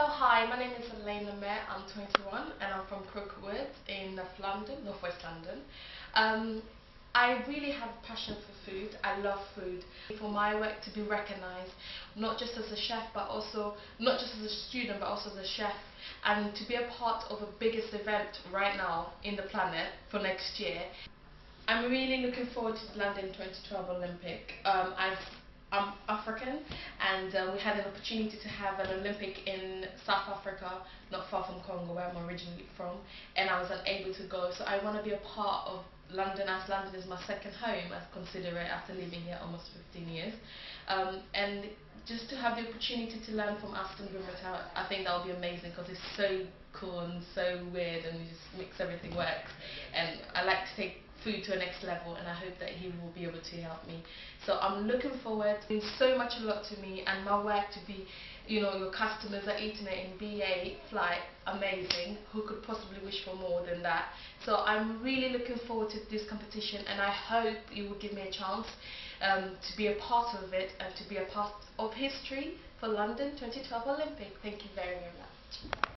Hello, hi, my name is Alaine Lemaire, I'm 21 and I'm from Cricklewood in North London, Northwest London. Um, I really have a passion for food, I love food. For my work to be recognised, not just as a chef but also, not just as a student but also as a chef and to be a part of the biggest event right now in the planet for next year. I'm really looking forward to the London 2012 Olympic. Um, I've and uh, we had an opportunity to have an Olympic in South Africa, not far from Congo where I'm originally from, and I was unable to go. So I want to be a part of London as London is my second home, I consider it after living here almost 15 years. Um, and just to have the opportunity to learn from Heston Grimmett, I think that would be amazing because it's so cool and so weird and it just makes everything work. And I like to take food to a next level and I hope that he will be able to help me. So I'm looking forward. It's so much a lot to me and my work to be, you know, your customers are eating it in BA flight, amazing. Who could possibly wish for more than that? So I'm really looking forward to this competition and I hope you will give me a chance um, to be a part of it and to be a part of history for London 2012 Olympic. Thank you very, very much.